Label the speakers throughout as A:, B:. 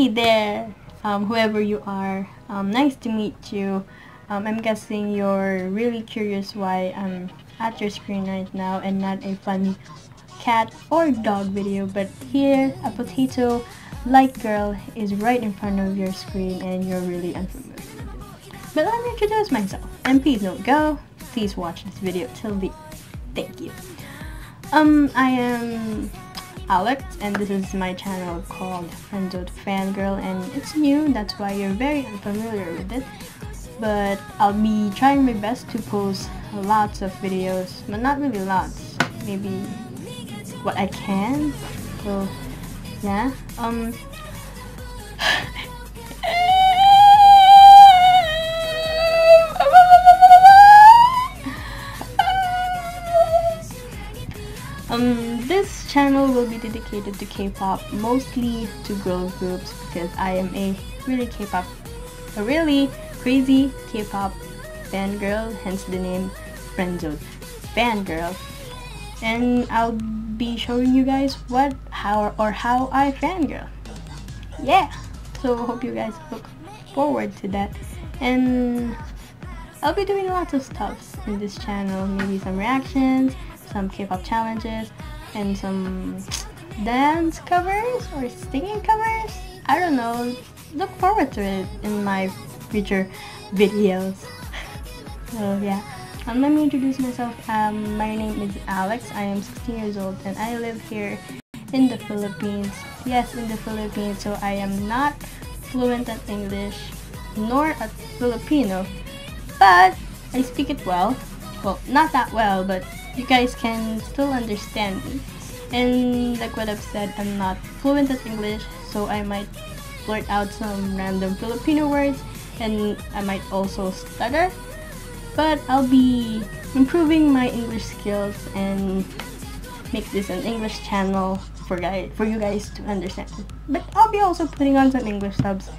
A: Hey there, um, whoever you are. Um, nice to meet you. Um, I'm guessing you're really curious why I'm at your screen right now and not a funny cat or dog video. But here, a potato light girl is right in front of your screen and you're really unfamiliar. But let me introduce myself. And please don't go. Please watch this video till the Thank you. Um, I am Alex and this is my channel called Friendzone Fangirl and it's new, that's why you're very unfamiliar with it. But I'll be trying my best to post lots of videos, but not really lots, maybe what I can. So, yeah. Um, channel will be dedicated to K-pop, mostly to girl groups because I am a really K-pop, a really crazy K-pop fangirl, hence the name Friendzone Fangirl. And I'll be showing you guys what, how, or how I fangirl. Yeah! So hope you guys look forward to that. And I'll be doing lots of stuff in this channel, maybe some reactions, some K-pop challenges, and some dance covers or singing covers. I don't know. Look forward to it in my future videos. so yeah. Um, let me introduce myself. Um, my name is Alex. I am 16 years old and I live here in the Philippines. Yes, in the Philippines. So I am not fluent at English nor at Filipino, but I speak it well. Well, not that well, but you guys can still understand me. And like what I've said, I'm not fluent at English, so I might blurt out some random Filipino words and I might also stutter. But I'll be improving my English skills and make this an English channel for guys for you guys to understand. But I'll be also putting on some English subs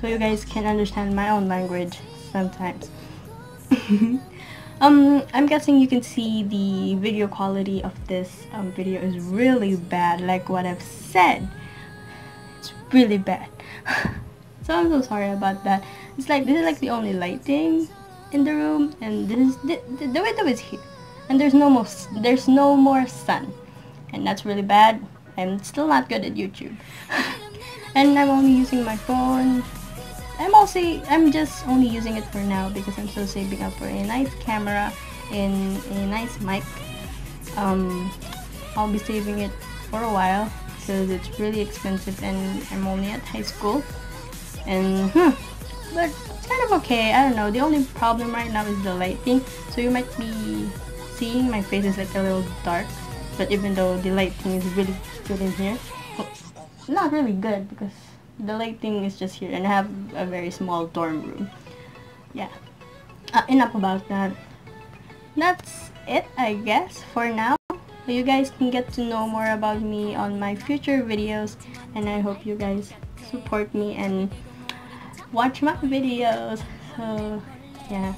A: so you guys can understand my own language sometimes. Um, I'm guessing you can see the video quality of this um, video is really bad, like what I've said. It's really bad. so I'm so sorry about that. It's like, this is like the only lighting in the room, and this is, the, the, the window is here. And there's no more, there's no more sun. And that's really bad. I'm still not good at YouTube. and I'm only using my phone I'm also I'm just only using it for now because I'm still saving up for a nice camera and a nice mic. Um, I'll be saving it for a while because it's really expensive and I'm only at high school. And hmm, but it's kind of okay. I don't know. The only problem right now is the lighting. So you might be seeing my face is like a little dark. But even though the lighting is really good in here, well, not really good because the lighting is just here and I have a very small dorm room. Yeah. Uh, enough about that. That's it, I guess, for now. You guys can get to know more about me on my future videos and I hope you guys support me and watch my videos. So, yeah.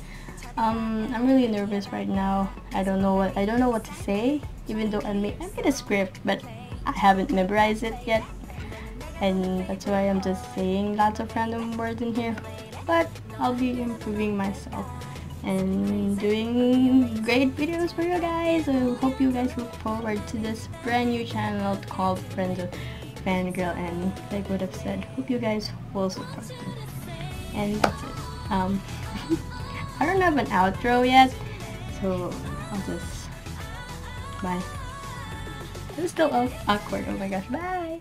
A: Um, I'm really nervous right now. I don't know what I don't know what to say, even though I made I made a script, but I haven't memorized it yet and that's why I'm just saying lots of random words in here. But I'll be improving myself and doing great videos for you guys. I hope you guys look forward to this brand new channel called Friendzone Fangirl. And like what I've said hope you guys will support me. And that's it. Um I don't have an outro yet so I'll just bye. It's still awkward. Oh my gosh. Bye